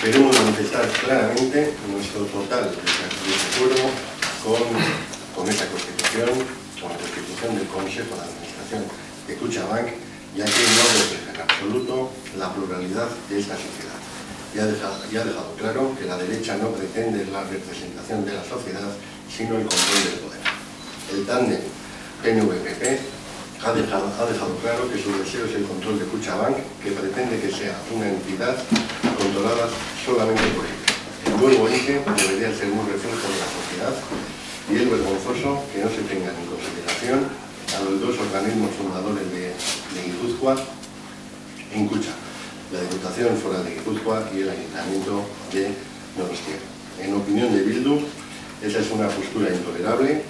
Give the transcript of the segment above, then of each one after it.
queremos manifestar claramente nuestro total desacuerdo con, con esta constitución, con la constitución del Consejo de Administración de Cuchabank, ya que no refleja en absoluto la pluralidad de esta sociedad. Y ha, dejado, y ha dejado claro que la derecha no pretende la representación de la sociedad, sino el control del poder. El tándem PNV-PP ha dejado, ha dejado claro que su deseo es el control de Cuchabank, que pretende que sea una entidad controlada solamente por él. El nuevo ente debería ser un reflejo de la sociedad y es vergonzoso que no se tengan en consideración a los dos organismos fundadores de, de Guipúzcoa en Cucha, la Diputación Foral de Guipúzcoa y el Ayuntamiento de Donostia. En opinión de Bildu, esa es una postura intolerable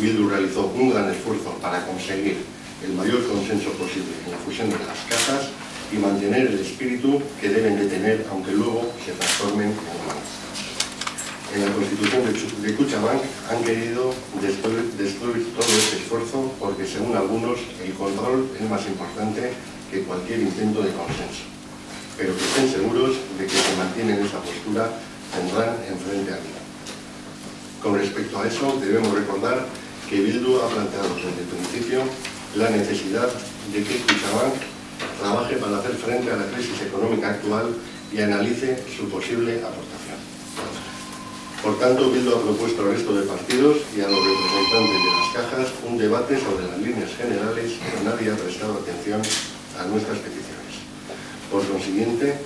Bildu realizó un gran esfuerzo para conseguir el mayor consenso posible en la fusión de las casas y mantener el espíritu que deben de tener, aunque luego se transformen en humanos. En la constitución de Cuchabank han querido destruir, destruir todo ese esfuerzo porque, según algunos, el control es más importante que cualquier intento de consenso. Pero que estén seguros de que si mantienen esa postura tendrán enfrente a mí. Con respecto a eso, debemos recordar que Bildu ha planteado desde el principio la necesidad de que Cuchabank trabaje para hacer frente a la crisis económica actual y analice su posible aportación. Por tanto, Bildu ha propuesto al resto de partidos y a los representantes de las cajas un debate sobre las líneas generales, pero nadie ha prestado atención a nuestras peticiones. Por consiguiente,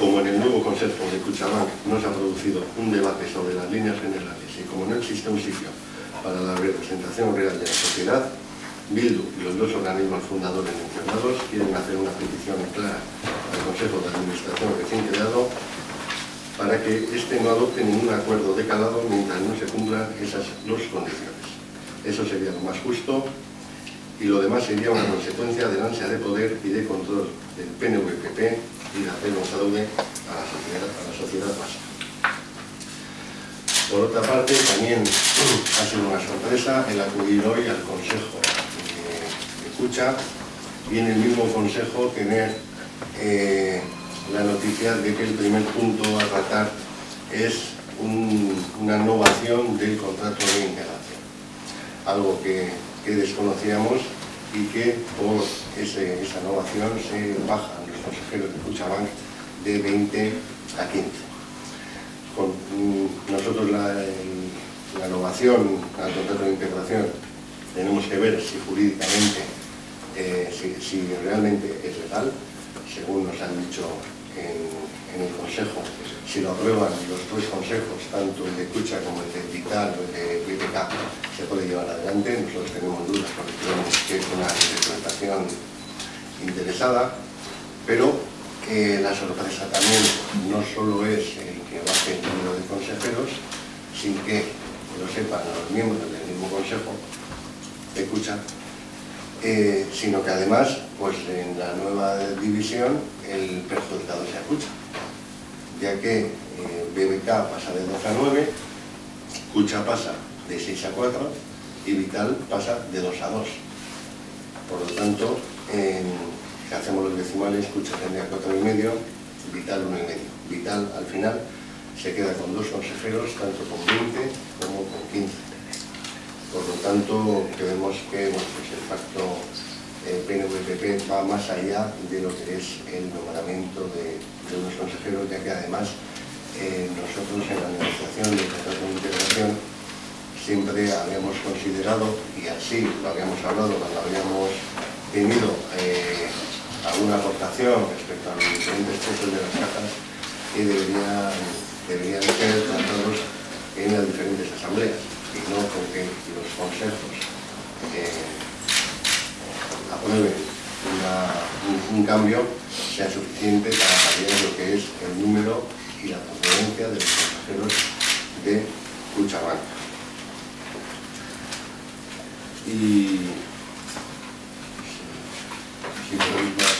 como en el nuevo concepto de Cuchabank no se ha producido un debate sobre las líneas generales y como no existe un sitio para la representación real de la sociedad, Bildu y los dos organismos fundadores mencionados quieren hacer una petición clara al Consejo de Administración recién creado para que éste no adopte ningún acuerdo de calado mientras no se cumplan esas dos condiciones. Eso sería lo más justo y lo demás sería una consecuencia del ansia de poder y de control del PNVPP y de hacer un a la sociedad, a la sociedad básica. Por otra parte, también ha sido una sorpresa el acudir hoy al Consejo de, Cucha y en el mismo Consejo tener eh, la noticia de que el primer punto a tratar es una innovación del contrato de integración. Algo que, desconocíamos y que por esa innovación se bajan los consejeros de Cuchabank de 20 a 15 nosotros la, la innovación al contrato de integración tenemos que ver si jurídicamente, eh, si, realmente es legal, según nos han dicho en, el Consejo, si lo aprueban los tres consejos, tanto el de Cucha como el de Vital o el de BPK, se puede llevar adelante. Nosotros tenemos dudas porque creemos que es una interpretación interesada, pero que la sorpresa también no solo es el que baje el número de consejeros, sin que lo sepan los miembros del mismo consejo, escucha, eh, sino que además, pues en la nueva división, el perjudicado se escucha, ya que eh, BBK pasa de 2 a 9, Cucha pasa de 6 a 4 y Vital pasa de 2 a 2. Por lo tanto, si hacemos los decimales, Cucha tendría 4,5, Vital 1,5. Vital al final se queda con dos consejeros, tanto con 20 como con 15. Por lo tanto, creemos que pues el pacto eh, PNVPP va más allá de lo que es el nombramiento de, unos consejeros, ya que además eh, nosotros en la negociación del contrato de integración siempre habíamos considerado, y así lo habíamos hablado cuando habíamos tenido eh, alguna aportación respecto a los diferentes textos de las cajas que deberían, deberían ser tratados en las diferentes asambleas y no porque los consejos eh, aprueben un, cambio sea suficiente para cambiar lo que es el número y la procedencia de los consejeros de Cuchabanca. Y si podéis más,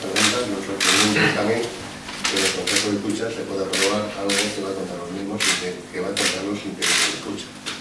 preguntas, nos sorprendemos también que en el Consejo de Escucha se pueda aprobar algo que va contra los mismos y que, que va contra los intereses de escucha.